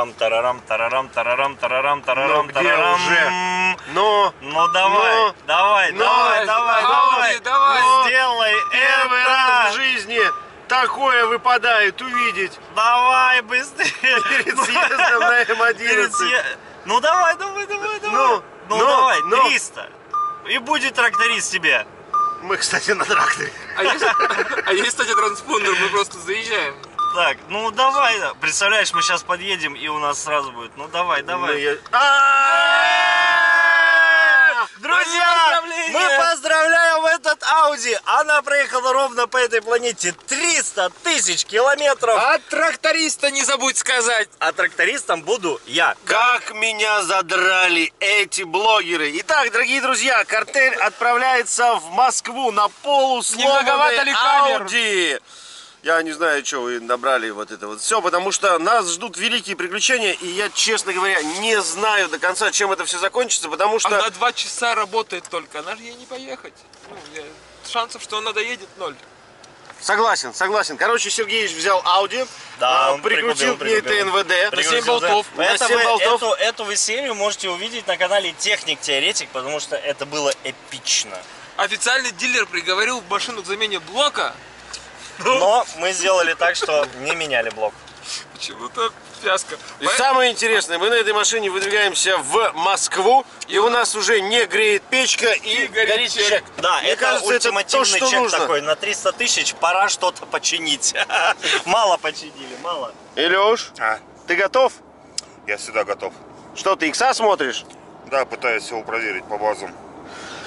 Там тарарам, тарарам, тарарам, тарарам, Ну тарарам, где тарарам. уже? Но Ну давай, Ну, давай, ну, давай, давай, Ауди, давай, давай. Ну, Сделай первый раз это. в жизни такое выпадает увидеть Давай быстрее. перед съездом на Перед М11. съе- Ну давай, давай, давай, давай. Ну, ну ну, давай, ну. 300. И будет тракторист тебе. Мы, кстати, на тракторе. А есть, а есть, кстати, транспондер, мы просто заезжаем. Так, ну давай. да. Представляешь, мы сейчас подъедем, и у нас сразу будет. Ну давай, Ну, давай. А! Друзья, мы поздравляем этот Ауди. Она проехала ровно по этой планете 300 тысяч километров. А тракториста не забудь сказать. А трактористом буду я. Как меня задрали эти блогеры. Итак, дорогие друзья, картель отправляется в Москву на полусломанной многовато ли камер? Ауди. Я не знаю, что вы набрали вот это вот все, потому что нас ждут великие приключения, и я, честно говоря, не знаю до конца, чем это все закончится, потому что... Она два часа работает только, она же ей не поехать. Ну, я- Шансов, что она доедет, ноль. Согласен, согласен. Короче, Сергеевич взял Ауди, Да, а, прикрутил к ней. ТНВД. На семь болтов. На Это семь вы, болтов. Эту, эту вы серию можете увидеть на канале Техник Теоретик, потому что это было эпично. Официальный дилер приговорил машину к замене блока. Но мы сделали так, что не меняли блок. Почему-то фиаско. И самое интересное, мы на этой машине выдвигаемся в Москву, и у нас уже не греет печка и, И горит горит чек. чек. Да, Мне это кажется, это ультимативный то, что чек нужно. такой. На 300 тысяч пора что-то починить. Мало починили, мало. Илюш, А, ты готов? я всегда готов. Что, ты икса смотришь? Да, пытаюсь его проверить по базам.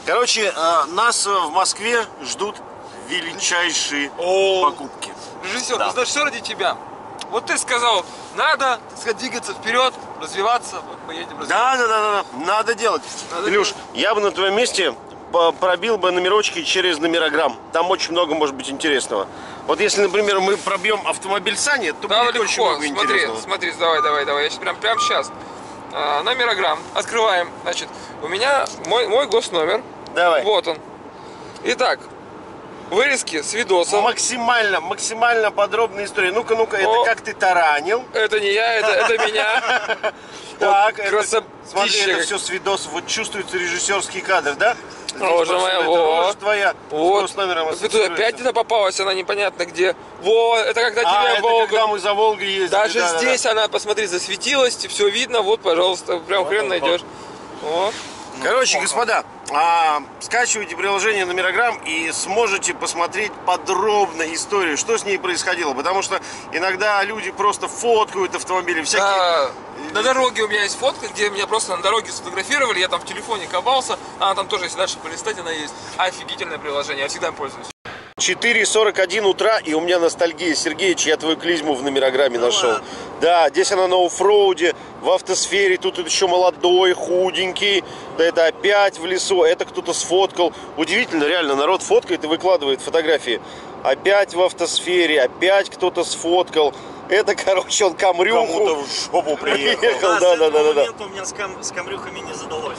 Короче, э, нас в Москве ждут величайшие О. покупки. Режиссер, Да. ну знаешь, все ради тебя. Вот ты сказал, надо, так сказать, двигаться вперед, развиваться. Вот мы едем развиваться. Да, да, да, да, надо делать. Надо Илюш, делать. я бы на твоем месте пробил бы номерочки через номерограмм. Там очень много может быть интересного. Вот если, например, мы пробьем автомобиль Сани, то Да, будет очень легко. много Смотри, интересного. смотри, давай, давай, давай. Я сейчас прям, прям сейчас. А, номерограмм. Открываем. Значит, у меня мой, мой госномер. Давай. Вот он. Итак, вырезки с видосом. Максимально, максимально подробная история. Ну-ка, ну-ка, это как ты таранил. Это не я, это, это меня. Так, смотри, это все с видосов. Вот чувствуется режиссерский кадр, да? Мой, эта вот. рожа твоя Вот. с номером опять это попалась, она непонятно где. Вот, это когда А, тебе Волга. когда мы за Волгой ездили. Даже да, да, да. здесь она, посмотри, засветилась, все видно. Вот, пожалуйста, прям хрен найдешь. Вот. Короче, господа, а, скачивайте приложение Номерограмм и сможете посмотреть подробно историю, что с ней происходило. Потому что иногда люди просто фоткают автомобили, всякие... Да, на дороге у меня есть фотка, где меня просто на дороге сфотографировали, я там в телефоне копался, она там тоже, если дальше полистать, она есть. Офигительное приложение, я всегда им пользуюсь. 4.41 утра, и у меня ностальгия. Сергеич, я твою клизму в номерограмме нашел. Да, здесь она на оффроуде, в автосфере, тут еще молодой, худенький. Да это опять в лесу, это кто-то сфоткал. Удивительно, реально, народ фоткает и выкладывает фотографии. Опять в автосфере, опять кто-то сфоткал. Это, короче, он камрюху. Кому-то в жопу приехал. Да, да, да, да, у меня с камрюхами не задалось.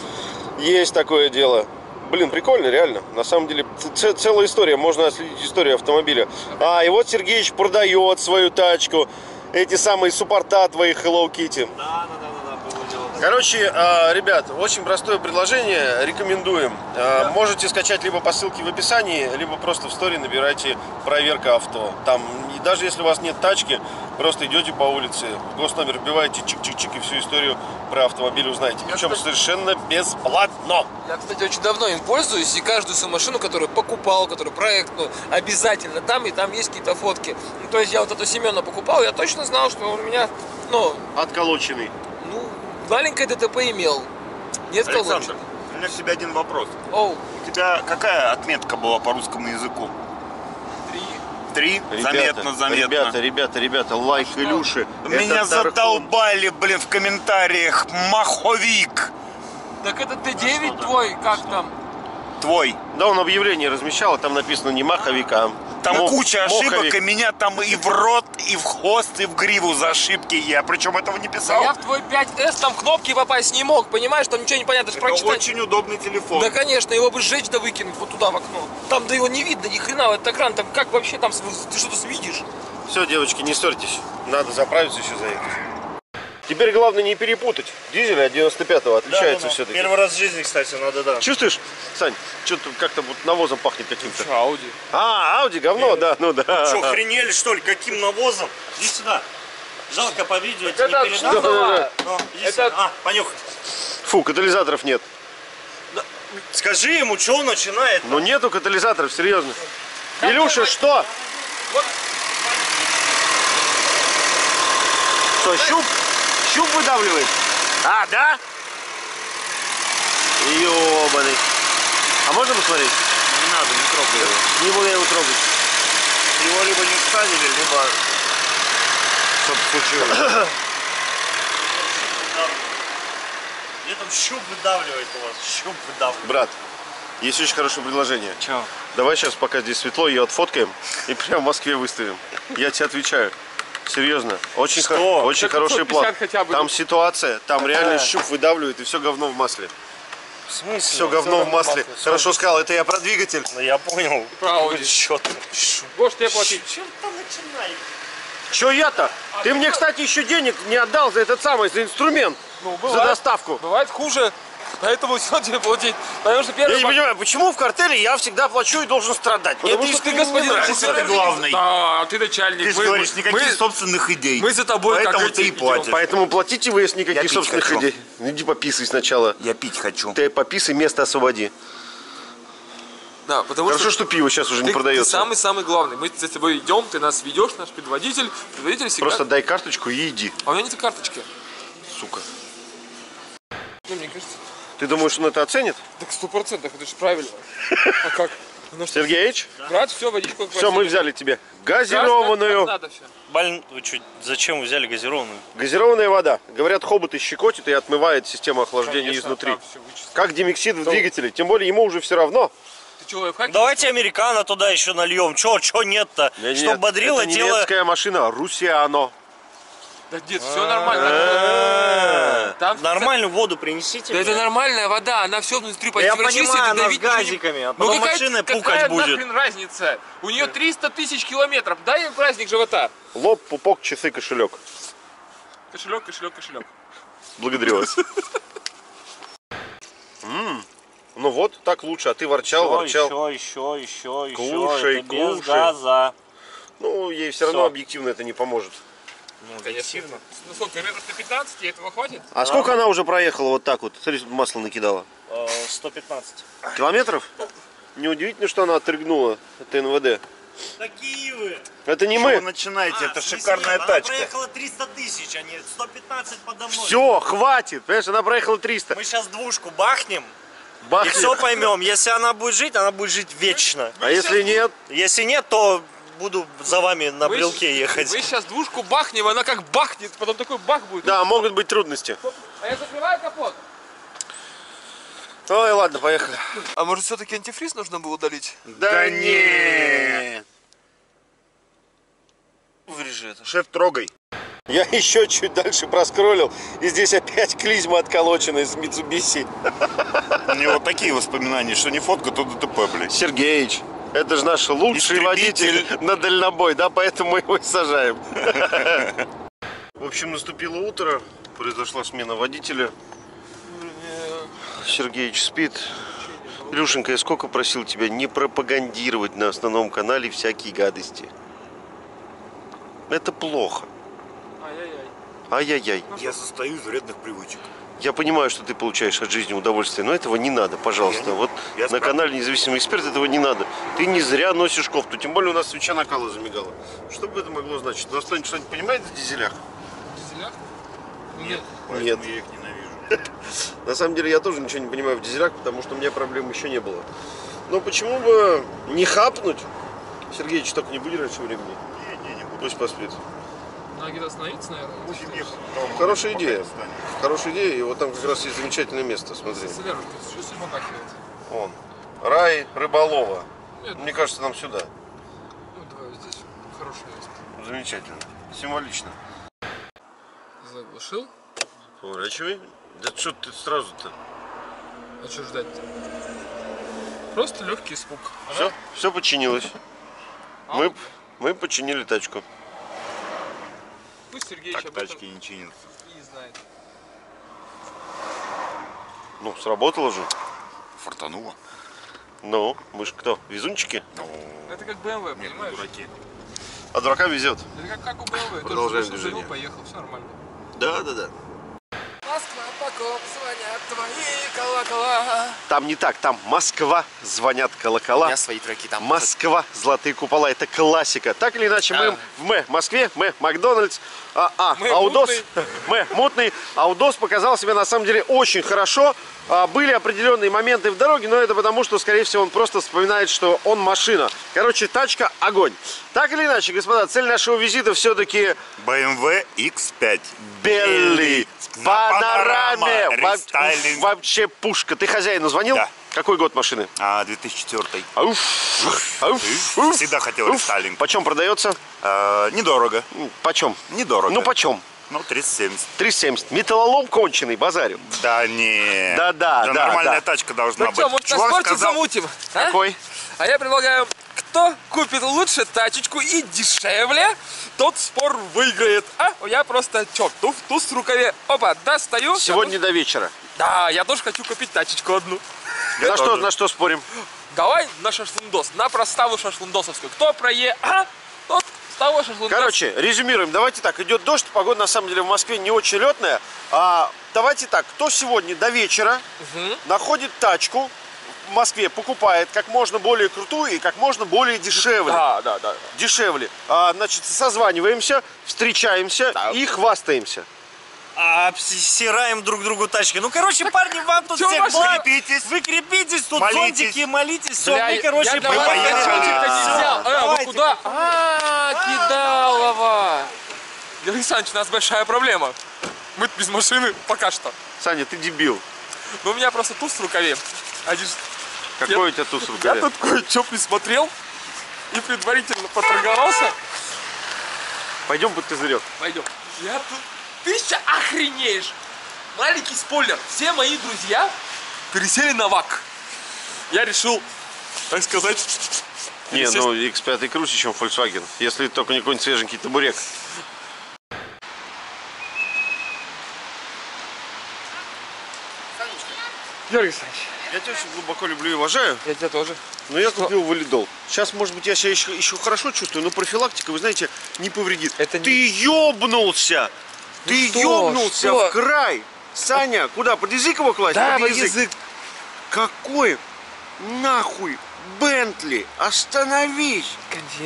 Есть такое дело. Блин, прикольно, реально. На самом деле, целая история. Можно отследить историю автомобиля. А, и вот Сергеич продает свою тачку. Эти самые суппорта твои Hello Kitty. Да, да, да, да, да, было дело. Короче, а, ребят, очень простое предложение, рекомендуем. А, Можете скачать либо по ссылке в описании, либо просто в стори набирайте проверка авто. Там, и даже если у вас нет тачки, просто идете по улице, госномер вбиваете чик-чик-чик и всю историю про автомобиль узнаете. Причем кстати- совершенно бесплатно. Я, кстати, очень давно им пользуюсь, и каждую свою машину, которую покупал, которую проект, ну, обязательно там, и там есть какие-то фотки. Ну, то есть я вот эту Семена покупал, я точно знал, что он у меня, ну, Отколоченный. Маленькое ДТП имел. Нет Александр, колонки. у меня к тебе один вопрос. Оу, У тебя какая отметка была по русскому языку? три. Три? заметно, заметно. Ребята, ребята, ребята, лайк Илюши. Меня Это Тархон. задолбали, блин, в комментариях. Маховик. Так это Т9 твой, как там? Твой. Да, он объявление размещал, а там написано не маховик, а Там мох- куча ошибок, моховик. и меня там и в рот, и в хвост, и в гриву за ошибки. Я причем этого не писал. Я в твой 5С там кнопки попасть не мог, понимаешь? Там ничего не понятно, даже Это прочитать. очень удобный телефон. Да, конечно, его бы сжечь да выкинуть вот туда в окно. Там да его не видно, ни хрена, этот экран, там как вообще там, ты что-то видишь? Все, девочки, не ссорьтесь. Надо заправиться еще заехать. Теперь главное не перепутать. Дизель от 95-го отличается все-таки. Первый раз в жизни, кстати, надо, да. Чувствуешь, Сань, что-то как-то вот навозом пахнет каким-то. Ауди? А, Ауди, говно, да, ну да. Что, охренели, что ли? Каким навозом? Иди сюда. Жалко по видео, я тебе Это не что было? Ну, иди Это-. А, понюхай. Фу, катализаторов нет. Скажи ему, что он начинает. Ну нету катализаторов, серьезно. Илюша, что? Вот. Что, щуп? Щуп выдавливает? А, да? Ёбаный. А можно посмотреть? Не надо, не трогай его. Не буду я его трогать. Его либо не вставили, либо... Что случилось? Где там щуп выдавливает у вас? Щуп выдавливает. Брат, есть очень хорошее предложение. Че? Давай сейчас, пока здесь светло, ее отфоткаем и прямо в Москве выставим. Я тебе отвечаю. Серьезно. Очень, Что? хо- очень хороший 550 план. хотя бы. Там ситуация, там реально щуп выдавливает и все говно в масле. В смысле? Все говно в масле. Хорошо сказал, это я про двигатель. Ну я понял. Про Ауди. Счет. Можешь тебе платить. Чем там начинает? Че я-то? Ты мне, кстати, еще денег не отдал за этот самый, за инструмент, Ну, за бывает. доставку. Бывает хуже. Поэтому все тебе платить. Потому что Я первый... не понимаю, почему в картеле я всегда плачу и должен страдать? Потому это что ты господин это главный. Да, ты начальник. Ты Мы- говоришь, никаких мы- собственных идей. мы за тобой как Поэтому эти ты и платишь. Поэтому платите вы, если Я никаких собственных хочу. идей. Ну, Иди пописай сначала. Я пить хочу. Ты пописай, место освободи. Да, потому Хорошо, что что пиво сейчас уже ты, не ты продается. самый-самый главный. Мы за тобой идем, ты нас ведешь, наш предводитель. Предводитель всегда... Просто дай карточку и иди, А у меня нет карточки. сука. Ну, мне кажется, Ты думаешь, он это оценит? так сто процентов, это же правильно. А как? Ну что, Сергеевич? брат, все, водичку Все, мы взяли тебе газированную. Блин, вы что, зачем вы взяли газированную? Газированная вода. Говорят, хоботы щекотит и отмывает систему охлаждения изнутри. Как демиксид в двигателе. Тем более ему уже все равно. Ты что, лайфхаки? Давайте американо туда еще нальем. Че, че нет-то? Нет, Чтоб бодрило это тело. немецкая машина Русиано. Да нет, все нормально. Там Нормальную воду принесите. Да это нормальная вода, она все внутри почти Я понимаю, и она с газиками, а Ну потом какая- машина какая пукать будет. нахрен разница? У нее 300 тысяч километров. Дай ей праздник живота. Лоб, пупок, часы, кошелек. Кошелек, кошелек, кошелек. Благодарю вас. Ну вот, так лучше. А ты ворчал, ворчал. еще, еще, еще. Кушай, Это без кушай. газа. Ну, ей все равно объективно это не поможет. Ну, Конечно. Ну сколько, метров на 15, тебе этого хватит? А сколько она уже проехала вот так вот? Смотри, масло накидала. Э, 115. Километров? Неудивительно, что она отрыгнула от НВД. Такие вы. Это не Что вы мы. начинаете? А, Это смысле, шикарная она тачка. проехала 300 тысяч, а не 115 подо мной. Все, хватит. Понимаешь, она проехала 300. Мы сейчас двушку бахнем и Бахнет. все поймем. Если она будет жить, она будет жить вечно. А если нет? Если нет, то буду за вами на Мы брелке щ- ехать. Мы сейчас двушку бахнем, она как бахнет, потом такой бах будет. Да, могут быть трудности. А я закрываю капот. Ой, ладно, поехали. А может все-таки антифриз нужно было удалить? Да не. Вырежи это. Шеф, трогай. Я еще чуть дальше проскроллил, и здесь опять клизма отколочена из Митсубиси. У него такие воспоминания, что не фотка, то ДТП, блядь. Сергеич, это же наш лучший водитель на дальнобой, да, поэтому мы его и сажаем. В общем, наступило утро, произошла смена водителя. Сергеич спит. Илюшенька, я сколько просил тебя не пропагандировать на основном канале всякие гадости. Это плохо. Ай-яй-яй. Ай-яй-яй. Я состою из вредных привычек. Я понимаю, что ты получаешь от жизни удовольствие, но этого не надо, пожалуйста. Я вот я на справ- канале Независимый эксперт этого не надо. Ты не зря носишь кофту, тем более у нас свеча накала замигала. Что бы это могло значить? У нас кто-нибудь что-нибудь понимает в дизелях? Дизелях? Нет. Нет. я их ненавижу. На самом деле я тоже ничего не понимаю в дизелях, потому что у меня проблем еще не было. Но почему бы не хапнуть? Сергеич, только не буди раньше времени. Не, не, не буду. Пусть поспит. Надо где-то остановиться, наверное. Хорошая идея. Хорошая идея, и вот там как раз есть замечательное место, смотри. Вон. Рай рыболова. Нет. Мне кажется, нам сюда. Ну, давай вот здесь. Хорошее место. Замечательно. Символично. Заглушил. Поворачивай. Да что ты сразу-то? А что ждать-то? Просто легкий испуг. Все, все починилось. Мы, мы починили тачку. Пусть Сергеич Так об этом тачки не чинятся. и знает. Ну, сработало же. Фартануло. Ну, мы же кто? Везунчики? Ну, Это как BMW, нет, понимаешь? дураки. А дуракам везет. Это как, как у BMW. Продолжаем движение. поехал, все нормально. Да, да, да. Москва, покоп, звонят твои колокола. Там не так, там Москва, звонят колокола. свои треки там. Москва, золотые купола, это классика. Так или иначе, мы А. в М, Москве, М, Макдональдс, а, а, М, Аудос, мутный. М, мутный. Аудос показал себя на самом деле очень хорошо. А, Были определенные моменты в дороге, но это потому, что, скорее всего, он просто вспоминает, что он машина. Короче, тачка огонь. Так или иначе, господа, цель нашего визита все-таки BMW X5. Белли. На Панораме. Во-. Вообще пушка. Ты хозяину звонил? Да. Какой год машины? А, 2004. Ауф, ауф, ауф, Всегда хотел рестайлинг. Почем продается? А, недорого. Почем? Недорого. Ну почем? Ну, 370. 370. Металлолом конченый, базарю. Да не. Да-да, да, Нормальная да. тачка должна Ну быть. что, может на спорте сказал- замутим? а? Какой? А я предлагаю, кто купит лучше тачечку и дешевле, тот спор выиграет. А я просто чё, туз, туз в рукаве. Опа, достаю. Сегодня до вечера. Да, я тоже хочу купить тачечку одну. На что, тоже. на что спорим? Давай на шашлындос, на проставу шашлындосовскую. Кто прое, а, тот с того шашлындос. Короче, резюмируем. Давайте так. Идет дождь, погода на самом деле в Москве не очень летная. А, давайте так. Кто сегодня до вечера находит тачку в Москве, покупает как можно более крутую и как можно более дешевле. Да, да, да. Дешевле. А, значит, созваниваемся, встречаемся и хвастаемся. Обсираем друг другу тачки. Ну, короче, парни, вам тут всех благ. крепитесь? Вы крепитесь, тут Молитесь. зонтики, молитесь. Все, мы, короче, я для вас зонтик-то не взял. Э, вы куда? А, кидалова. Георгий Александрович, у нас большая проблема. Мы без машины пока что. Саня, ты дебил. Но у меня просто туз в рукаве. Один... Какой Я- у тебя туз в Я рукаве? тут кое-что присмотрел и предварительно поторговался. Пойдем под козырек. Пойдем. Я тут... Ты сейчас охренеешь. Маленький спойлер. Все мои друзья пересели на ВАК. Я решил, так сказать... Не, пересесть- ну X5 круче, чем Volkswagen. Если только не какой-нибудь свеженький табурек. Георгий Александрович, Я тебя очень глубоко люблю и уважаю, я тебя тоже. но я купил валидол. Сейчас, может быть, я себя еще, еще хорошо чувствую, но профилактика, вы знаете, не повредит. Это не- Ты ёбнулся! Ты что, ёбнулся что? в край! Саня, куда? Под язык его класть? Да, под язык. Какой нахуй Бентли? Остановись!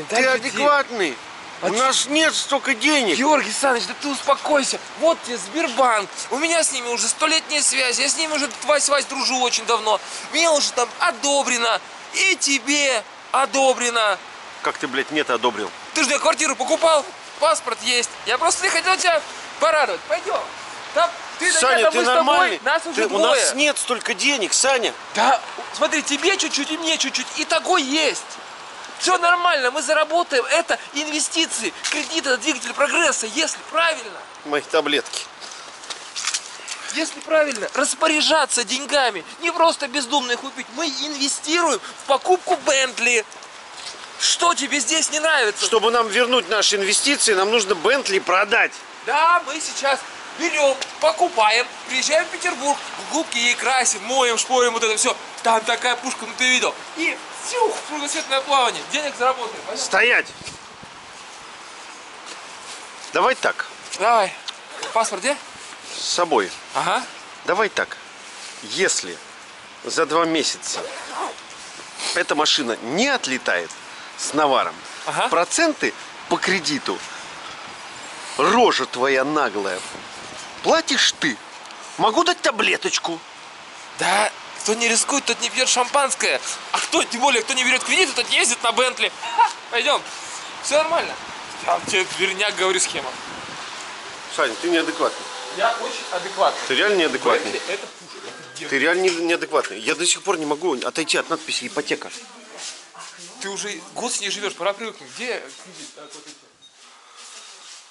Ты адекватный? А У чё? нас нет столько денег. Георгий Александрович, да ты успокойся. Вот тебе Сбербанк. У меня с ними уже столетняя связь. Я с ними уже вась-вась дружу очень давно. Мне уже там одобрено. И тебе одобрено. Как ты, блядь, нет одобрил? Ты же квартиру покупал, паспорт есть. Я просто хотел тебя порадовать. Пойдем. Да, ты, Саня, ребята, ты мы с нормальный? тобой, нас уже Ты- у двое. нас нет столько денег, Саня. Да, смотри, тебе чуть-чуть и мне чуть-чуть. И такой есть. Все нормально, мы заработаем. Это инвестиции, кредит, это двигатель прогресса, если правильно. Мои таблетки. Если правильно распоряжаться деньгами, не просто бездумно их купить, мы инвестируем в покупку Бентли. Что тебе здесь не нравится? Чтобы нам вернуть наши инвестиции, нам нужно Бентли продать. Да, мы сейчас берем, покупаем, приезжаем в Петербург, губки ей красим, моем, шпорим, вот это все. Там такая пушка, ну ты видел. И сюх, кругосветное плавание, денег заработаем. Пойдем. Стоять! Давай так, Давай. Паспорт где? с собой. Ага. Давай так. Если за два месяца эта машина не отлетает с наваром, Ага. проценты по кредиту, рожа твоя наглая, платишь ты. Могу дать таблеточку. Да, кто не рискует, тот не пьет шампанское. А кто, тем более, кто не берет кредит, тот ездит на Бентли. Пойдем. Все нормально. Я тебе верняк говорю схема. Саня, ты неадекватный. Я очень адекватный. Ты реально неадекватный. Бентли это пушка. Ты реально не- неадекватный. Я до сих пор не могу отойти от надписи ипотека. Ты уже год с ней живешь, пора привыкнуть. Где кредит? Так, вот эти.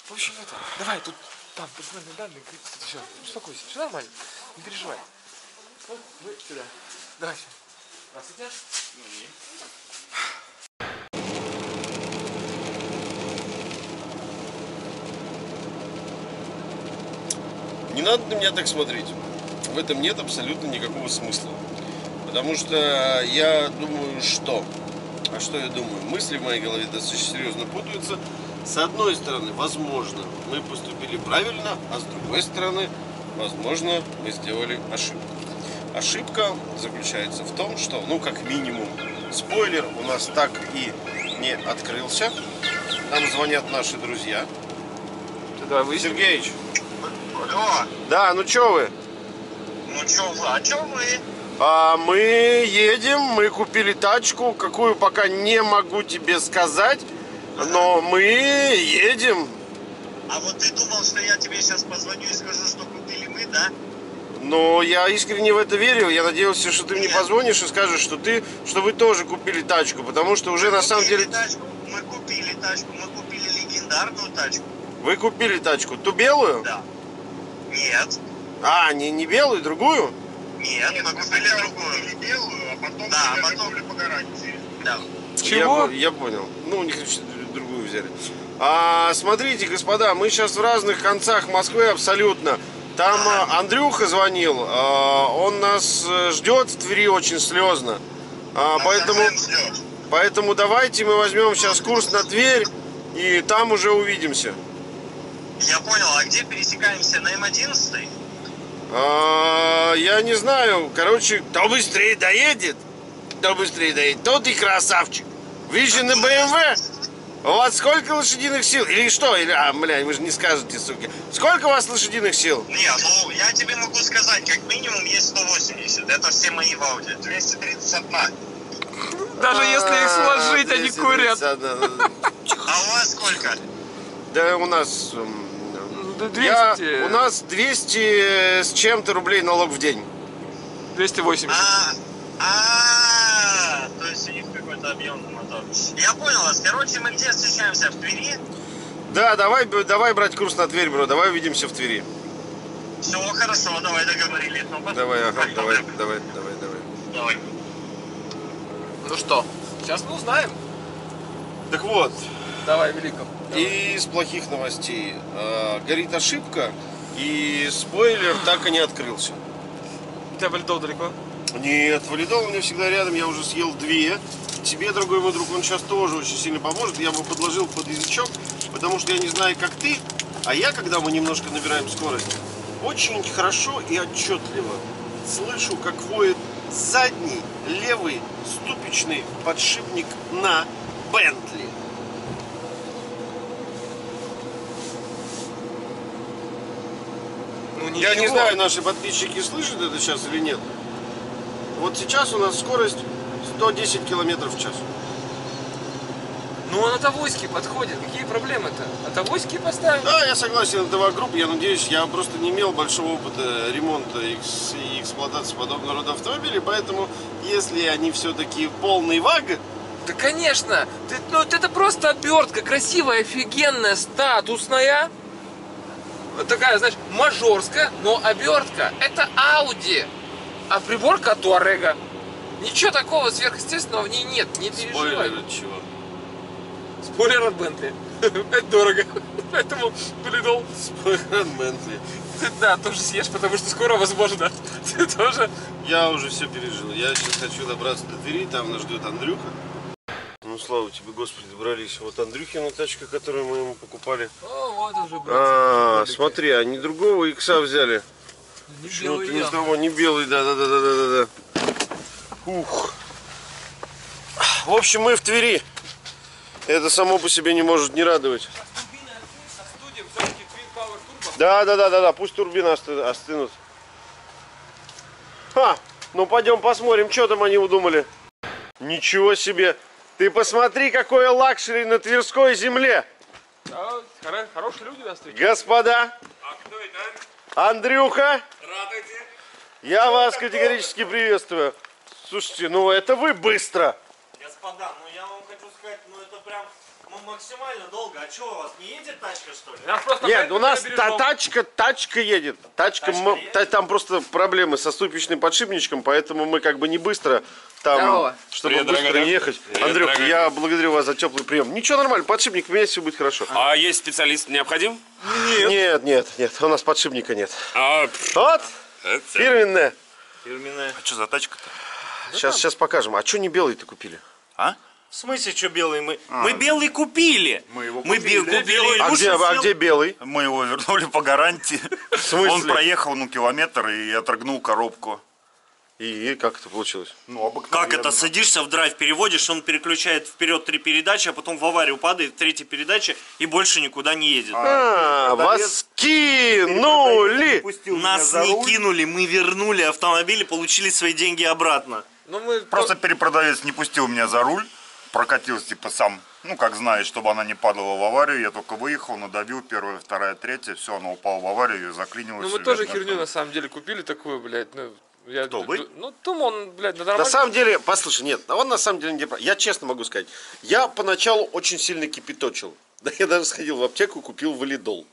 В общем, это, давай, тут, там, персональные данные, все, успокойся, все нормально, не переживай. Вы сюда. Давай сюда. Здравствуйте. Не надо на меня так смотреть. В этом нет абсолютно никакого смысла. Потому что я думаю, что... А что я думаю? Мысли в моей голове достаточно серьезно путаются. С одной стороны, возможно, мы поступили правильно, а с другой стороны, возможно, мы сделали ошибку. Ошибка заключается в том, что, ну, как минимум, спойлер у нас так и не открылся. Нам звонят наши друзья. Давай выясним. Сергеич, Алло, да, ну чё вы? ну чё вы, а чё вы? А мы едем, мы купили тачку, какую пока не могу тебе сказать, но мы едем. А вот ты думал, что я тебе сейчас позвоню и скажу, что купили мы, да? Но я искренне в это верил. Я надеялся, что ты мне Нет. позвонишь и скажешь, что ты, что вы тоже купили тачку, потому что уже на самом Купили деле тачку, мы купили тачку, мы купили легендарную тачку. вы купили тачку, ту белую, Да. Нет, а не не белую, другую. нет, мы купили другую. белую, а потом да, а потом по гарантии. Да. Чего? Я, я понял. Ну, у них значит, другую взяли. А, смотрите, господа, мы сейчас в разных концах Москвы абсолютно. Там а, Андрюха звонил, а, он нас э, ждет в Твери очень слезно. А, поэтому, поэтому давайте мы возьмем сейчас курс на Тверь и там уже увидимся. Я понял, а где пересекаемся? На М11? А, я не знаю, короче, кто быстрее доедет, кто быстрее доедет, тот и красавчик. Вы же на БМВ? У вас сколько лошадиных сил? Или что? Или, а, бля, вы же не скажете, сука. Сколько у вас лошадиных сил? Не, ну я тебе могу сказать, как минимум есть 180. Это все мои в Ауди. 231. Даже если их сложить, они 230, курят. А у вас сколько? Да у нас... м, Да я- 200, у нас 200 с чем-то рублей налог в день. 280. А, а, то есть у них какой-то объемный мотор. Я понял вас. Короче, мы где встречаемся? В Твери? Да, давай, б- давай брать курс на Тверь, бро. Давай увидимся в Твери. Все, хорошо, давай договорились. Ну, Давай, ага, давай, давай, давай, давай. Давай. Ну что, сейчас мы узнаем. Так вот, Давай, Великов. И из плохих новостей. Э, горит ошибка, и спойлер так и не открылся. У тебя валидол далеко? Нет, валидол у меня всегда рядом, я уже съел две. Тебе, дорогой мой друг, он сейчас тоже очень сильно поможет. Я бы подложил под язычок, потому что я не знаю, как ты, а я, когда мы немножко набираем скорость, очень хорошо и отчетливо слышу, как воет задний левый ступичный подшипник на Бентли. Ну, Я не знаю, наши подписчики слышат это сейчас или нет. Вот сейчас у нас скорость 110 километров в час. Ну, он от авоськи подходит. Какие проблемы-то? От авоськи поставим? Да, я согласен, это групп. Я надеюсь, я просто не имел большого опыта ремонта и эксплуатации подобного рода автомобилей, поэтому если они все-таки полный ваг, Да, конечно. Ты, ну, это просто обертка. Красивая, офигенная, статусная. Такая, знаешь, мажорская, но обертка. Это Audi. А приборка от Туарега. Ничего такого сверхъестественного в ней нет. Не переживай. спойлер от чего? Спойлер от Бентли. Это дорого. Поэтому валидол. Спойлер от Бентли. Ты, да, тоже съешь, потому что скоро, возможно, ты тоже. Я уже все пережил. Я сейчас хочу добраться до Твери, там нас ждет Андрюха. Ну, слава тебе, Господи, добрались. Вот Андрюхина тачка, которую мы ему покупали. О, вот уже, А, смотри, они другого икса взяли. Не Ну, ты не того, не белый, да, да, да, да, да, да, да. Ух. В общем, мы в Твери. Это само по себе не может не радовать. Да, да, да, да, да, пусть турбины осты- остынут. Ха, ну пойдем посмотрим, что там они удумали. Ничего себе. Ты посмотри, какое luxury на Тверской земле. Хорошие люди нас встречают. Господа, А кто это? Андрюха, Радуйте. я вас категорически приветствую. Слушайте, ну это вы быстро. Господа, ну я вам хочу сказать, ну это прям, ну максимально долго. А что, у вас не едет тачка, что ли? Нас просто Нет, у нас та- тачка, тачка едет. Тачка, Тачка м- едет? та- там просто проблемы со ступичным подшипничком, поэтому мы как бы не быстро там, Здорово. чтобы Привет, быстро дорогая. ехать. Привет, Андрюх, дорогая. я благодарю вас за теплый прием. Ничего, нормально, подшипник менять, все будет хорошо. А есть специалист необходим? Нет, нет, нет, у нас подшипника нет. А, Вот, это- фирменная. Фирменная. А что за тачка-то? Сейчас, сейчас покажем. А что не белый-то купили? А? В смысле, что белый мы? Мы белый купили. Мы его Мы купили. бе- купили. А где, а где белый? Мы его вернули по гарантии. смысле? Он проехал ну километр и отрыгнул коробку. И, и как это получилось? Ну, Как это? Садишься в драйв, переводишь, он переключает вперед три передачи, а потом в аварию падает, третья передача и больше никуда не едет. А, вас кинули! Нас не кинули, мы вернули автомобиль и получили свои деньги обратно. Ну мы Просто перепродавец не пустил меня за руль. Прокатился типа сам, ну как знает, чтобы она не падала в аварию. Я только выехал, надавил первая, вторая, третья. Все, она упала в аварию и заклинилась. Ну мы тоже херню на самом деле купили такую, блядь, ну... Я, Кто, вы? Ну, Том, он, блядь, на На нормально. самом деле, послушай, нет, а он на самом деле не прав. Я честно могу сказать, я поначалу очень сильно кипяточил. Да я даже сходил в аптеку, купил валидол.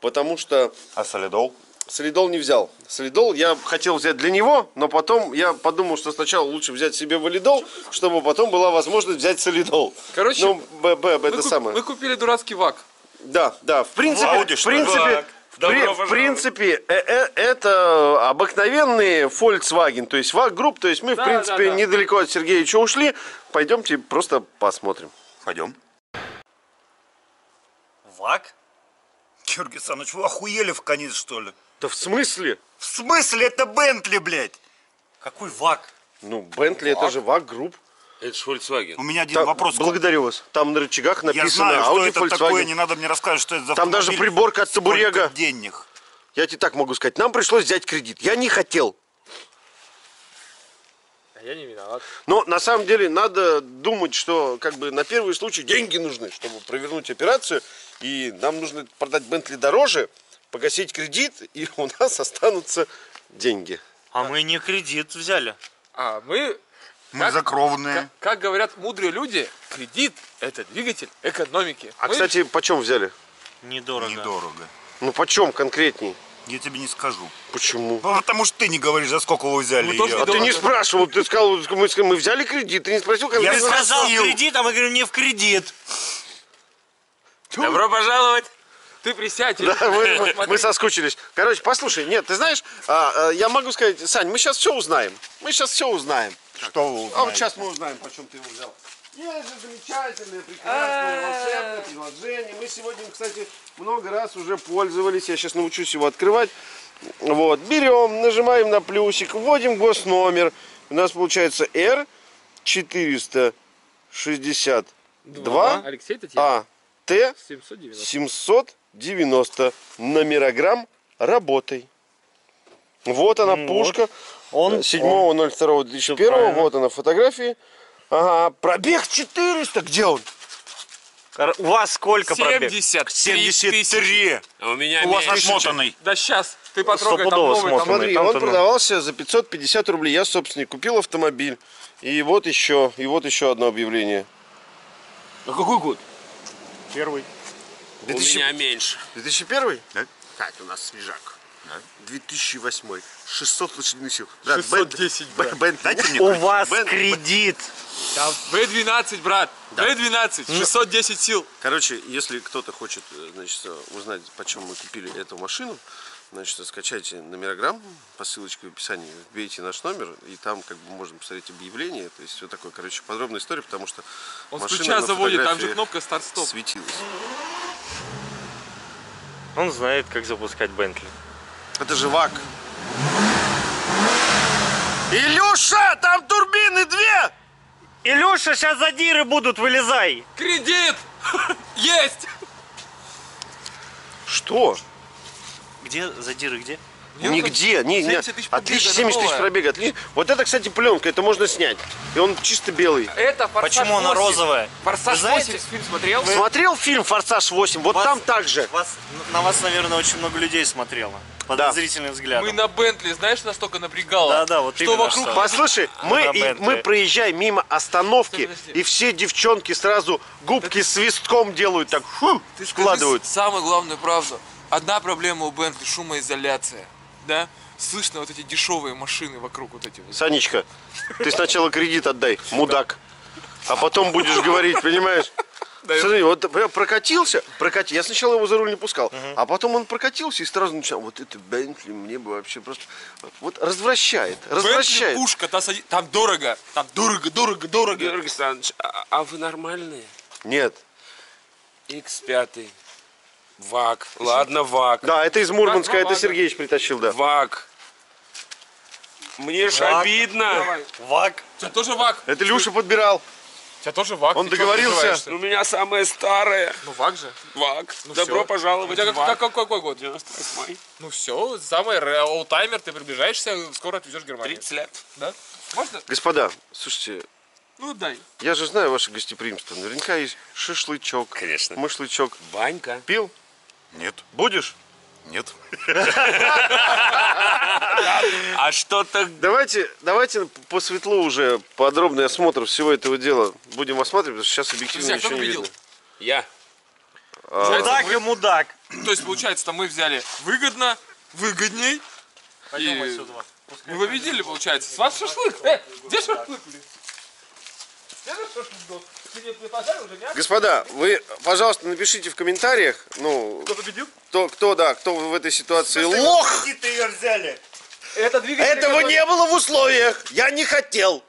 Потому что А солидол? солидол не взял. Солидол я хотел взять для него, но потом я подумал, что сначала лучше взять себе валидол, чтобы потом была возможность взять солидол. Короче, ну, б, б, мы, это куп- самое. мы купили дурацкий ВАК. Да, да, в принципе, Ауди, в принципе, Так, добро в пожаловать. принципе, э- э- это обыкновенный Volkswagen, то есть ВАГ групп, то есть мы, в Да, принципе, да, да. недалеко от Сергеевича ушли, пойдемте просто посмотрим. Пойдем. Вак? Георгий Александрович, вы охуели в конец, что ли? Да в смысле? В смысле? Это Бентли, блядь. Какой вак? Ну, Бентли это же ВАГ групп. Это ж Volkswagen. У меня один Там- вопрос. благодарю вас. Там на рычагах Я написано знаю, что Audi это Volkswagen. такое, не надо мне рассказывать, что это за Там даже автомобиль. приборка от табурега. Сколько денег. Я тебе так могу сказать. Нам пришлось взять кредит. Я не хотел. А я не виноват. Но на самом деле надо думать, что как бы на первый случай деньги нужны, чтобы провернуть операцию. И нам нужно продать Бентли дороже, погасить кредит, и у нас останутся деньги. А мы не кредит взяли. А мы, Мы Как- закровные. как, как говорят мудрые люди, кредит – это двигатель экономики. А Мы- кстати, почем взяли? Недорого. Недорого. Ну почем конкретней? Я тебе не скажу. Почему? Ну, потому что ты не говоришь, за сколько вы взяли Мы тоже её. А ты не спрашивал, ты сказал, мы, мы взяли кредит, ты не спросил, Ты конкретно. сказал спросил. кредит, а мы говорим не в кредит. Добро пожаловать! Ты присядь. Да, мы, мы- мы соскучились. Короче, послушай, нет, ты знаешь, а, а, я могу сказать, Сань, мы сейчас все узнаем. Мы сейчас все узнаем. Что вы А вот узнаете? сейчас мы узнаем, почем ты его взял. Есть же замечательное, прекрасное, волшебное приложение. Мы сегодня, кстати, много раз уже пользовались. Я сейчас научусь его открывать. Вот, берем, нажимаем на плюсик, вводим госномер. У нас получается R 462 Алексей. А Т 790. 790 номерограмм работай. Вот она пушка. Он, 7.02.2001. правильно. Вот она фотографии. Ага, пробег 400. Где он? У вас сколько пробег? 73 73. А у меня У вас меньше. отмотанный. Да сейчас, ты потрогай, там новый, там. Смотри, там он тоже. продавался за 550 рублей. Я собственник купил автомобиль. И вот еще, и вот еще одно объявление. А какой год? Первый. У 2000 меня меньше. 2001? Да. Кать, у нас свежак. 2008. 600 лошадиных сил. 610, брат. Дайте мне У вас Бен- кредит. Там В12, брат. В12, 610 сил. Короче, если кто-то хочет э, значит, э, узнать, почему мы купили эту машину, значит, скачайте номерограмм по ссылочке в описании, вбейте наш номер, и там как бы можно посмотреть объявление. То есть все такое, короче, подробная история, потому что Он машина ключа заводит, там же кнопка старт-стоп. светилась. Он знает, как запускать Бентли. Это же ВАК. Илюша, там турбины две! Илюша, сейчас задиры будут, вылезай. Кредит! Есть! Что? Где задиры, где? Нигде, не, не. 70 тысяч пробега, Отлично, она 70 тысяч пробега, отлично. Вот это, кстати, пленка, это можно снять. И он чисто белый. Это «Форсаж Почему она 8». розовая? «Форсаж Вы знаете- 8» фильм смотрел? Смотрел фильм «Форсаж 8»? Вот Вас- там так же. Вас, на вас, наверное, очень много людей смотрело. Подозрительным взглядом. Мы на Бентли, знаешь, настолько напрягало, Да-да, вот что вокруг что. Послушай, мы, и- мы проезжаем мимо остановки, Подожди. и все девчонки сразу губки свистком делают, так фу, Ты скажи складывают. с- самую главную правду. Одна проблема у Бентли шумоизоляция. Да? Слышно вот эти дешевые машины вокруг вот эти вот. Санечка, ты сначала кредит отдай, мудак. А потом будешь говорить, понимаешь? Смотри, вот прокатился, прокати. Я сначала его за руль не пускал, а потом он прокатился и сразу начал. Вот это Бентли мне бы вообще просто вот развращает, Бентли развращает. пушка, та сади- там дорого, там дорого, дорого, дорого. Георгий Александрович, а, а вы нормальные? Нет. X5. ВАК. Ладно, ВАК. Да, это из Мурманска, это. Сергеевич притащил, да. ВАК. Мне ж обидно. Вак. У тебя тоже ВАК. Это Люша подбирал. У тебя тоже ВАК. Он договорился? У меня самое старое. Ну ВАК же. ВАК. Ну Добро всё. У пожаловать тебя в как, как- какой год? 98 Ну все, самый олдтаймер, ты приближаешься, скоро отвезешь в Германию. 30 лет. Да? Можно? Господа, слушайте, Ну дай. я же знаю ваше гостеприимство. Наверняка есть шашлычок. Конечно. Машлычок. Ванька. Пил? Нет, Будешь? Нет. А что так... Давайте, давайте по светлу уже подробный осмотр всего этого дела будем осматривать, потому что сейчас объективно ничего не видно. Я. Мудак и мудак. То есть, получается, мы взяли выгодно, выгодней. Пойдем И- отсюда. Мы победили, получается. С вас шашлык. Э, где шашлык, блин? Где шашлык Господа, вы, пожалуйста, напишите в комментариях, ну, Кто победил? кто, кто, да, кто в этой ситуации лох. Где-то ее взяли. Это двигатель. Этого который- не было в условиях. Я не хотел.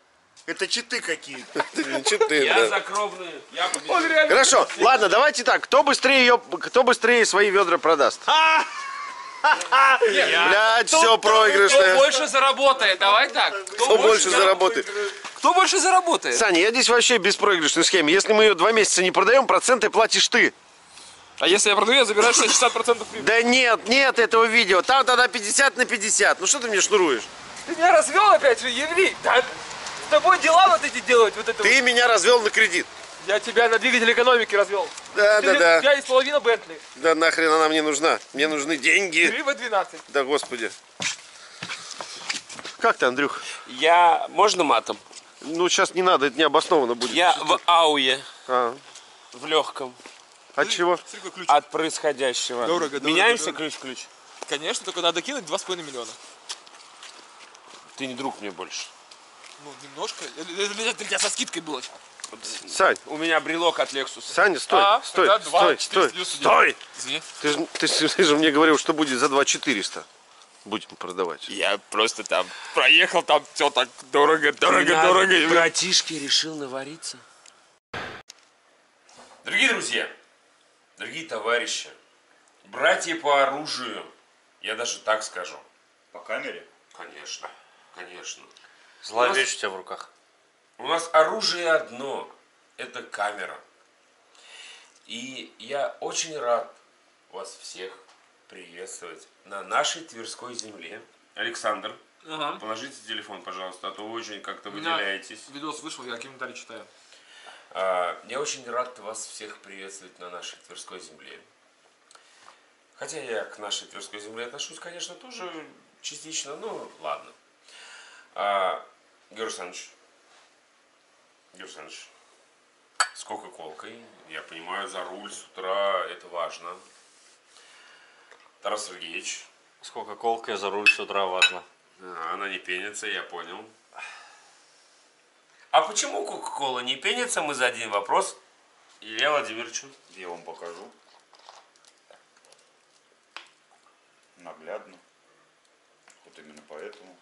Это читы какие-то. Четыре, Я да. закровный. Я победил. Он реально... Хорошо, ладно, давайте так. Кто быстрее ее, кто быстрее свои ведра продаст? Блять, все Кто проигрышное. больше заработает? Давай так. Кто больше заработает? Кто больше заработает? Саня, я здесь вообще беспроигрышной схеме. Если мы ее два месяца не продаем, проценты платишь ты. А если я продаю, я забираю 60% прибыли. Да нет, нет этого видео. Там тогда 50 на 50. Ну что ты мне шнуруешь? Ты меня развел опять же, еврей. Да, с тобой дела вот эти делать, вот это Ты меня развел на кредит. вот. Я тебя на двигатель экономики развел. Да, Ты- да, У да. тебя есть половина Бентли. Да нахрен она мне нужна? Мне нужны деньги. 3 в 12. Да господи. Как ты, Андрюх? Я... Можно матом? Ну сейчас не надо, это необоснованно будет. Я в ауе. А, В легком. от чего? От происходящего. Дорого, дорого, Меняемся дорого. ключ-ключ? Конечно, только надо кинуть 2,5 миллиона. Ты не друг мне больше. Ну, немножко. Для, для- для тебя со скидкой было. Сань, У меня брелок от Lexus. Саня, стой, А, стой, стой, четыре стой, плюс идет. стой. Извини. Ты же, ты, ты же мне говорил, что будет за 2 400. Будем продавать. Я просто там проехал, там все так дорого, дорого, дорого. Братишки решил навариться. Дорогие друзья, дорогие товарищи, братья по оружию, я даже так скажу. По камере? Конечно, конечно. Злая нас- вещь у тебя в руках. У нас оружие одно – это камера. И я очень рад вас всех приветствовать на нашей Тверской земле. Александр, Ага. положите телефон, пожалуйста, а то вы очень как-то выделяетесь. Видос вышел, я комментарий читаю. А, Я очень рад вас всех приветствовать на нашей Тверской земле. Хотя я к нашей Тверской земле отношусь, конечно, тоже частично, ну ладно. А, Георгий Александрович, Георгий Александрович, с Кока-Колкой, я понимаю, за руль с утра это важно. Тарас Сергеевич, С кока-колкой за руль с утра важно. а, она не пенится, я понял. А почему Кока-Кола не пенится, мы зададим вопрос Илья Владимировичу. Я вам покажу. Наглядно. Вот именно поэтому.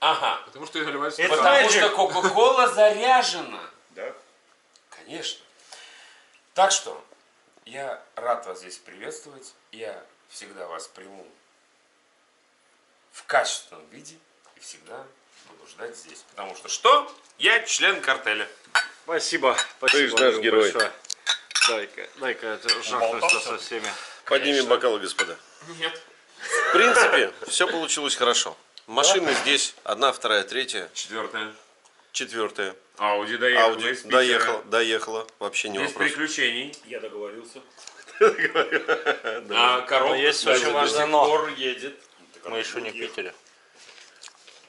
Ага, Потому что я заливаюсь. потому что Кока-Кола заряжена. Да? Конечно. Так что, я рад вас здесь приветствовать. Я всегда вас приму в качественном виде и всегда буду ждать здесь. Потому что что? Я член картеля. Спасибо. Ты ж наш герой. Дай-ка, дай-ка жахнусь со всеми. Поднимем бокалы, господа. Нет. В принципе, все получилось хорошо. Машины здесь одна, вторая, третья, Четвертое. четвертая. Ауди доехала Ауди доехала, доехала. Вообще не Без вопрос. приключений. Я договорился. А коробка есть очень сих но. едет. Мы еще не в Питере.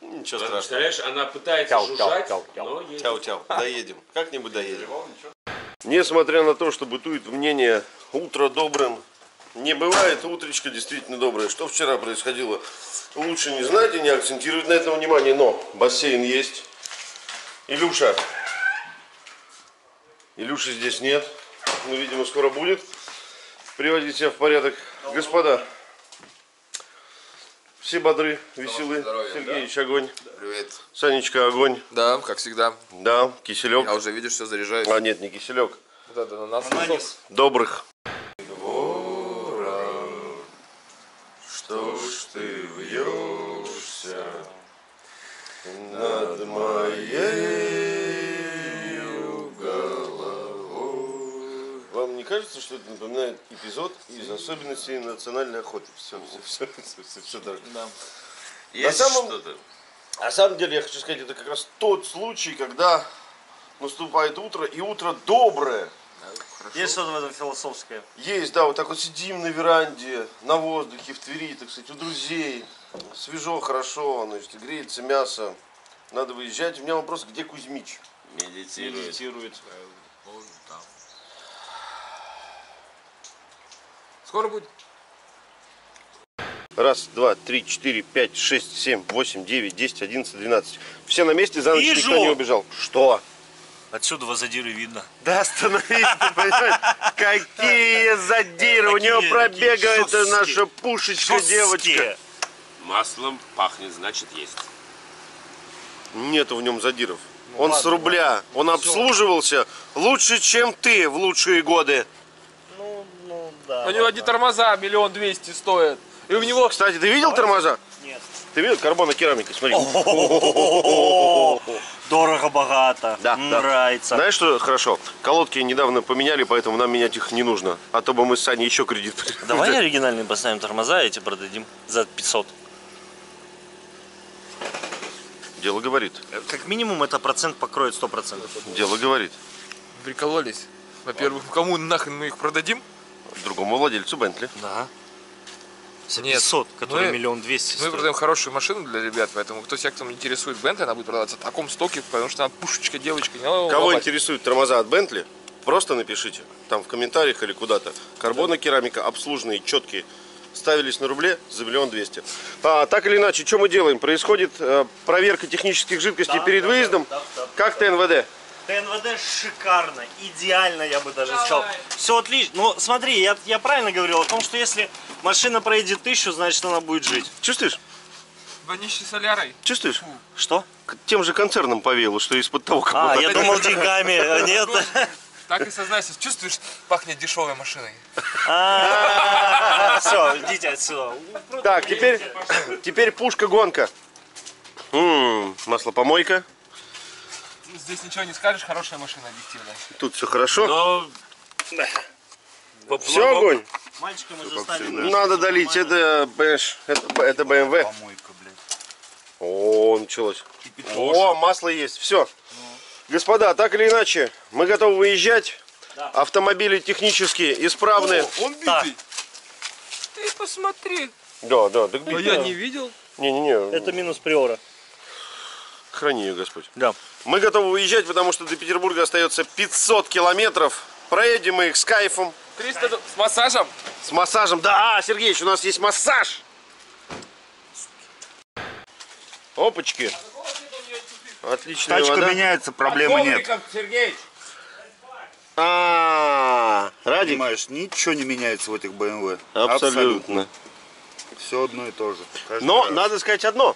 Ничего страшного. Представляешь, она пытается Тяу, жужжать, тяу, тяу. но едет. Доедем. Как-нибудь доедем. Несмотря на то, что бытует мнение утро добрым, не бывает утречко действительно доброе. Что вчера происходило, лучше не знать и не акцентировать на этом внимание. Но бассейн есть. Илюша. Илюши здесь нет. Ну, видимо, скоро будет. Приводить себя в порядок. Господа, все бодры, веселы. Сергеич, огонь. Привет. Санечка, огонь. Да, как всегда. Да, киселек. Я уже, видишь, все заряжаюсь. А нет, не киселек. Вот это ананас. Добрых. Что ж ты вьешься над моей кажется, что это напоминает эпизод из особенностей национальной охоты? Все, все, все, все, все, так. Есть самом- что-то. На самом деле, я хочу сказать, это как раз тот случай, когда наступает утро, и утро доброе. Есть что-то в этом философское. Есть, да, вот так вот сидим на веранде, на воздухе, в Твери, так сказать, у друзей. Свежо, хорошо, значит, греется мясо. Надо выезжать. У меня вопрос, где Кузьмич? Медитирует. Медитирует. Скоро будет. Раз, два, три, четыре, пять, шесть, семь, восемь, девять, десять, одиннадцать, двенадцать. Все на месте, за ночь Вижу! никто не убежал. Что? Отсюда вас задиры видно. Да остановись, ты понимаешь? Какие задиры, у нее пробегает такие жесткие. наша пушечка, девочка. Маслом пахнет, значит есть. Нету в нем задиров. Он с рубля, он обслуживался лучше, чем ты в лучшие годы. Да. У него одни тормоза миллион двести стоят. И у него... Кстати, ты видел тормоза? Нет. Ты видел карбонокерамика? Смотри. Дорого-богато. Да, да. Нравится. Знаешь, что хорошо? Колодки недавно поменяли, поэтому нам менять их не нужно. А то бы мы с Саней еще кредит. Давай оригинальные поставим тормоза, эти продадим за 500. Дело говорит. Как минимум это процент покроет 100%. Дело говорит. Прикололись. Во-первых, кому нахрен мы их продадим? Другому владельцу Бентли. Да. За Нет. 500, который Мы- миллион двести Мы продаем хорошую машину для ребят, поэтому кто себя кто интересует Бентли, она будет продаваться в таком стоке, потому что она пушечка, девочка. Не надо Кого ломать. интересуют тормоза от Бентли, просто напишите. Там в комментариях или куда-то. Карбонокерамика, обслуженные, четкие. Ставились на рубле за миллион двести. А, так или иначе, что мы делаем? Происходит э, проверка технических жидкостей Да, перед да, выездом. да, да, да. Как ТНВД? ТНВД шикарно, идеально, я бы даже сказал. Все отлично. Ну, смотри, я, я правильно говорил о том, что если машина проедет тысячу, значит она будет жить. Чувствуешь? Вонище солярой. Чувствуешь? Что? К тем же концерном повеяло, что из-под того, как А, было. я думал деньгами. а Нет. Так и сознайся, чувствуешь, пахнет дешевой машиной. Все, идите отсюда. Так, теперь, теперь пушка-гонка. Маслопомойка. Здесь ничего не скажешь, хорошая машина объективно. Тут все хорошо. Но... Все огонь. Мальчика мы заставили. Надо долить. Это, понимаешь, это, это BMW. Помойка, блядь. О, началось. О, масло есть. Все. Господа, так или иначе, мы готовы выезжать. Автомобили технически исправны. Он Так. битый. Ты посмотри. Да, да, так А я не видел. Не-не-не, Это минус приора. Храни ее Господь. Да. Мы готовы выезжать, потому что до Петербурга остается 500 километров. Проедем мы их с кайфом, 300 ду- с массажем. с массажем. Да, а, Сергеич, у нас есть массаж. Опачки. Отличная Тачка вода. меняется, проблемы нет. Сергей. А, Радик, Понимаешь, ничего не меняется в этих BMW. абсолютно. Все одно и то же. Но раз. надо сказать одно.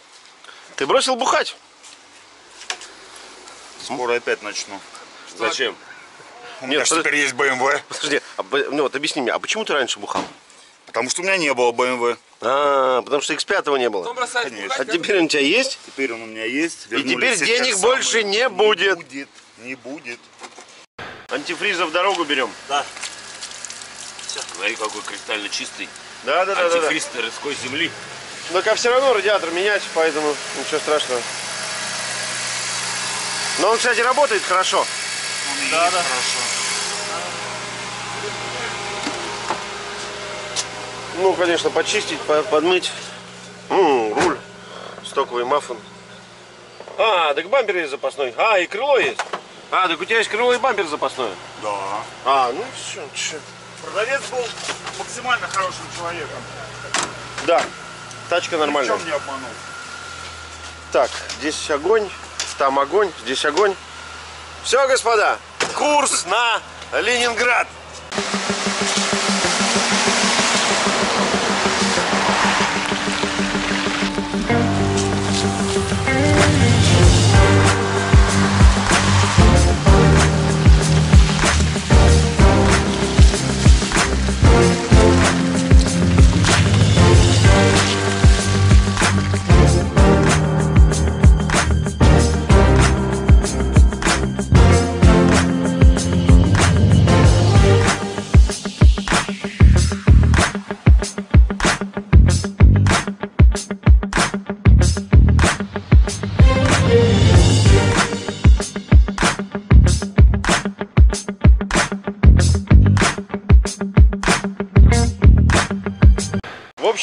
Ты бросил бухать. Скоро опять начну. Зачем? У Нет, меня подожди. теперь есть BMW. Подожди, а, ну вот объясни мне, а почему ты раньше бухал? Потому что у меня не было BMW. А, потому что X5 не было. Конечно. бухать, А как- теперь он у тебя есть? Теперь он у меня есть. И Вернулись теперь все те денег больше самые. не будет. Не будет. Не будет. Антифриза в дорогу берем. Смотри, какой кристально чистый. Да, да, да, да. да. Антифриз Тверской земли. Только все равно радиатор менять, поэтому ничего страшного. Но он, кстати, работает хорошо. Да, да. Ну, конечно, почистить, по- подмыть. М, руль. Стоковый маффин. А, так бампер есть запасной. А, и крыло есть. А, так у тебя есть крыло и бампер запасное. Да. А, ну все, че. Продавец был максимально хорошим человеком. Да, тачка нормальная. Чем не обманул? Так, здесь огонь, там огонь, здесь огонь. Все, господа, курс на Ленинград.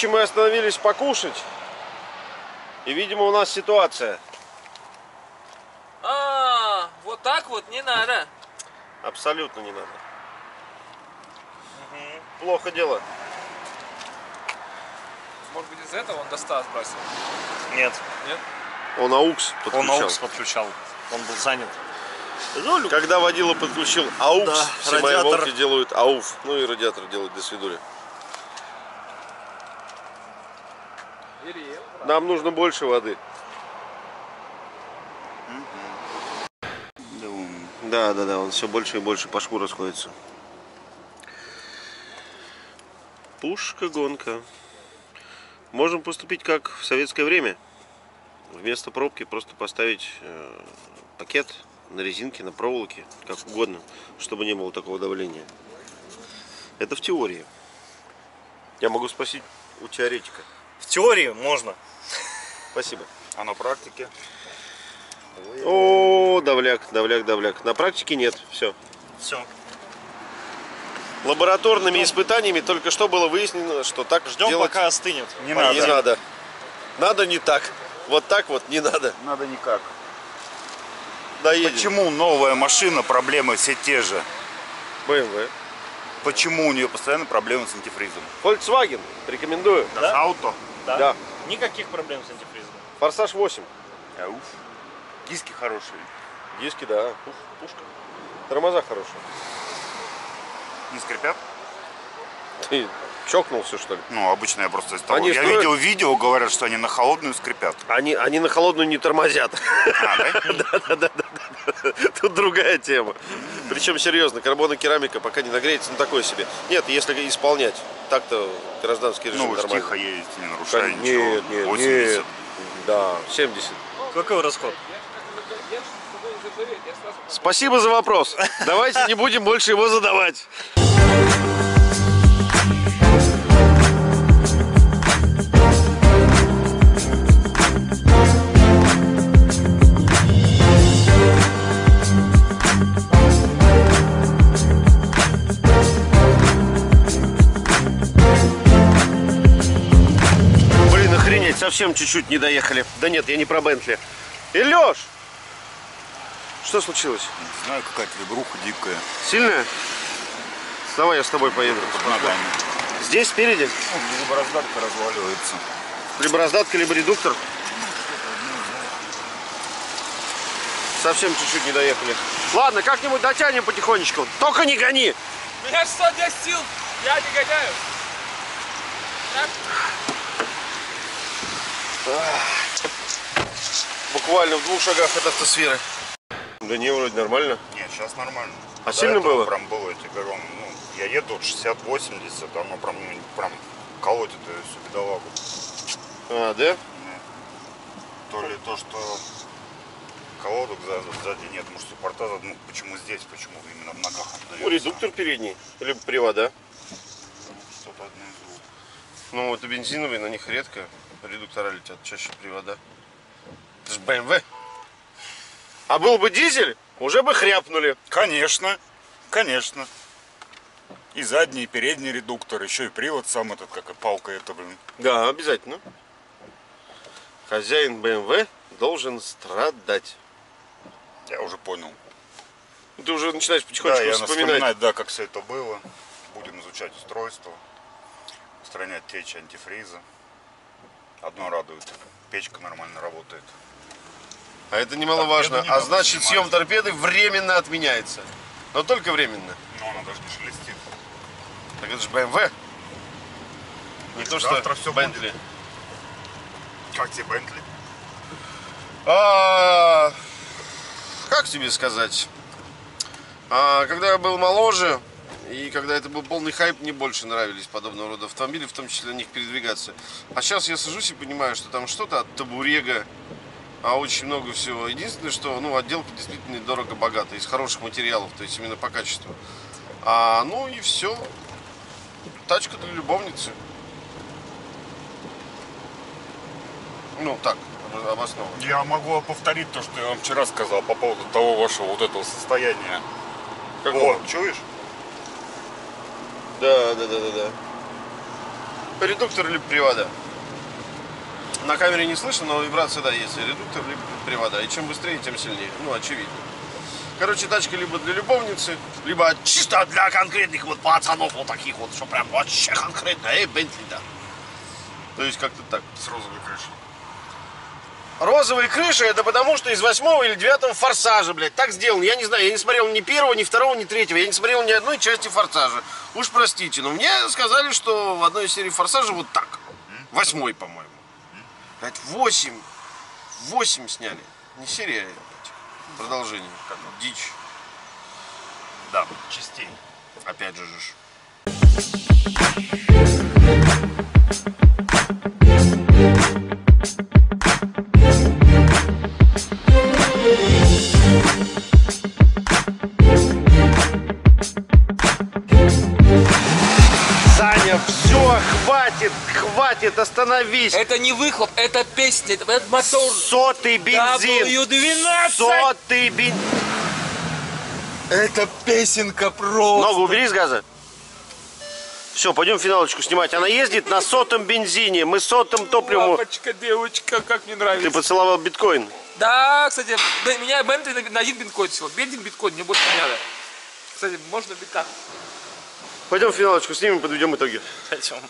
Общем, мы остановились покушать. И, видимо, у нас ситуация. А, вот так вот не надо. Абсолютно не надо. Плохо дело. Может быть из этого он до 100 сбросил? Нет, Он аукс он подключал. аукс подключал. Он был занят. Когда водила подключил aux, Да, все мои радиатор. волки делают ауф. Ну и радиатор делает до свидули. Нам нужно больше воды. Да, да, да, он все больше и больше по шву расходится. Пушка гонка. Можем поступить как в советское время. Вместо пробки просто поставить э, пакет на резинке, на проволоке, как угодно, чтобы не было такого давления. Это в теории. Я могу спросить у теоретика. В теории можно. Спасибо. А на практике? О, давляк, давляк, давляк. На практике нет. Все. Все. Лабораторными испытаниями только что было выяснено, что так Ждем, делать пока остынет. Не не надо. надо. Надо не так. Вот так вот не надо. Надо никак. Доедем. Почему новая машина, проблемы все те же? BMW. Почему у нее постоянно проблемы с антифризом? Volkswagen. Рекомендую. Да? Ауто. Да? Да. Никаких проблем с антифризом. Форсаж 8. Ауф. Диски хорошие. Диски, да. Ух, пушка. Тормоза хорошие. Не скрипят? Ты чокнулся, что ли? Ну, обычно я просто из того. Они я строят- видел видео, говорят, что они на холодную скрипят. Они, они на холодную не тормозят. А, да? Тут другая тема. Причем серьезно, карбонокерамика пока не нагреется, ну такое себе. Нет, если исполнять, так-то гражданский режим Ну, тихо ездите, не нарушая Нет, ничего. нет, 80. нет. Да, 70. Какой расход? Спасибо за вопрос. Давайте не будем больше его задавать. Совсем чуть-чуть не доехали. Да нет, я не про Бентли. Илёш! Что случилось? Не знаю, какая-то вибруха дикая. Сильная? Давай я с тобой поеду. Под ногами. Здесь спереди? Ну, либо раздатка разваливается. Либо раздатка, либо редуктор. Совсем чуть-чуть не доехали. Ладно, как-нибудь дотянем потихонечку. Только не гони! У меня 610 сил, я не гоняю. Буквально в двух шагах от автосферы. Да не, вроде нормально. Нет, сейчас нормально. А До сильно было? Прям было, я тебе говорю, ну, я еду вот 60-80, оно прям, ну, прям колотит ее всю бедолагу. А, да? То ли то, что колодок сзади, сзади нет, может суппорта, ну почему здесь, почему именно в ногах отдается. Ну, редуктор передний. Либо привода. Что-то одно из двух. Ну, это бензиновые, на них редко. Редуктора летят, чаще привода. Это же BMW. А был бы дизель, уже бы хряпнули. Конечно, конечно. И задний, и передний редуктор, еще и привод сам этот, как и палка это, блин. Да, обязательно. Хозяин БМВ должен страдать. Я уже понял. Ты уже начинаешь потихонечку да, я вспоминать. вспоминать, да, как все это было. Будем изучать устройство, устранять течь антифриза. Одно радует, печка нормально работает. А это немаловажно. Торпеду не А значит, съем торпеды временно отменяется. Но только временно. Но она даже не шелестит. Так это же БМВ. Не то, что всё Бентли. Как тебе Бентли? А, как тебе сказать? А, когда я был моложе, и когда это был полный хайп, мне больше нравились подобного рода автомобили, в том числе на них передвигаться. А сейчас я сажусь и понимаю, что там что-то от табурега, а очень много всего. Единственное, что ну, отделка действительно дорого-богата, из хороших материалов, то есть именно по качеству. А, ну и все. Тачка для любовницы. Ну, так, обоснованно. Я могу повторить то, что я вам вчера сказал по поводу того вашего вот этого состояния. Какого? О, чуешь? Да, да, да, да, да. Редуктор либо привода. На камере не слышно, но вибрация, да, есть. Редуктор либо привода. И чем быстрее, тем сильнее. Ну, очевидно. Короче, тачка либо для любовницы, либо чисто для конкретных вот пацанов вот таких вот, что прям вообще конкретно. Эй, Бентли, да. То есть как-то так. С розовой крышей. Розовые крыши это потому, что из восьмого или девятого форсажа, блядь, так сделано. Я не знаю, я не смотрел ни первого, ни второго, ни третьего. Я не смотрел ни одной части форсажа. Уж простите, но мне сказали, что в одной из серий форсажа вот так. Восьмой, по-моему. Блядь, восемь. Восемь сняли. Не серия, а блядь, продолжение. Как дичь. Да, частей. Опять же ж. Саня, все, хватит, хватит, остановись. Это не выхлоп, это песня, это, это мотор. Сотый бензин. W12. Сотый бензин. Это песенка про... Ногу убери с газа. Все, пойдем финалочку снимать. Она ездит на сотом бензине. Мы сотым топливом. Папочка, девочка, как мне Ты нравится. поцеловал биткоин. Да, кстати, меня Бентли на, один биткоин всего. Один биткоин, мне больше не надо. Кстати, можно так. Пойдем финалочку снимем, подведем итоги. Пойдем.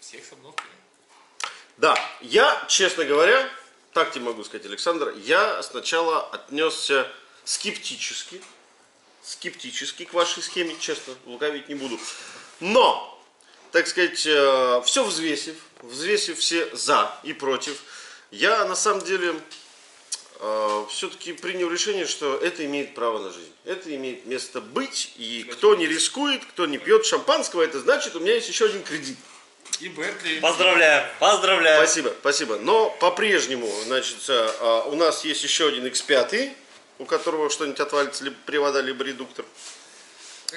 Всех со мной. Да, я, честно говоря, так тебе могу сказать, Александр, я сначала отнесся скептически, скептически к вашей схеме, честно, лукавить не буду. Но, так сказать, все взвесив, взвесив все за и против, я на самом деле все-таки принял решение, что это имеет право на жизнь. Это имеет место быть, и кто не рискует, кто не пьет шампанского, это значит, у меня есть еще один кредит. И Бентли. Поздравляю, поздравляю. Спасибо, спасибо. Но по-прежнему, значит, а, у нас есть еще один X5, у которого что-нибудь отвалится, либо привода, либо редуктор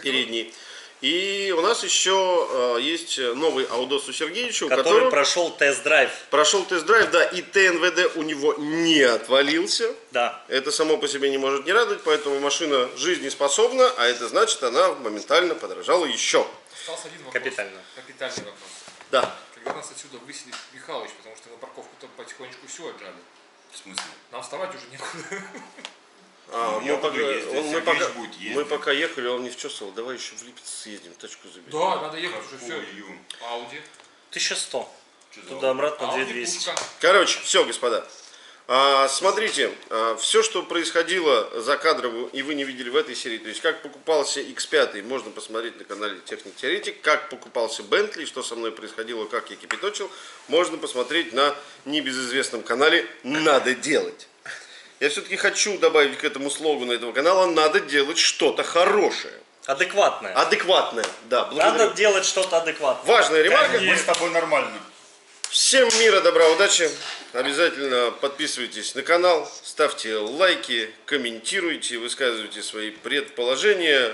передний. И у нас еще а, есть новый Аудос у Сергеевича, у Который которого прошел тест-драйв. прошел тест-драйв, да, и ТНВД у него не отвалился. Да. Это само по себе не может не радовать, поэтому машина жизнеспособна, а это значит, она моментально подорожала еще. Остался один вопрос. Капитально. Капитальный вопрос. Да. Когда нас отсюда выселит Михалыч, потому что на парковку-то потихонечку все отжали. В смысле? Нам вставать уже некуда. А, я мы, пока, ездить, он- мы, пока, будет ездить. мы пока ехали, он не вчесывал. Давай еще в Липецк съездим, тачку заберем. Да, надо ехать уже все. Какую? Ауди. 1100. Туда-обратно Ауди 2200. пушка. Короче, все, господа. А, смотрите, все, что происходило за кадровым, и вы не видели в этой серии, то есть как покупался X5, можно посмотреть на канале Техник Теоретик, как покупался Бентли, что со мной происходило, как я кипяточил, можно посмотреть на небезызвестном канале «Надо делать». Я все-таки хочу добавить к этому слогану этого канала «Надо делать что-то хорошее». Адекватное. Адекватное, да. благодарю. Надо делать что-то адекватное. Важная ремарка. Мы с тобой нормально. Всем мира, добра, удачи. Обязательно подписывайтесь на канал, ставьте лайки, комментируйте, высказывайте свои предположения.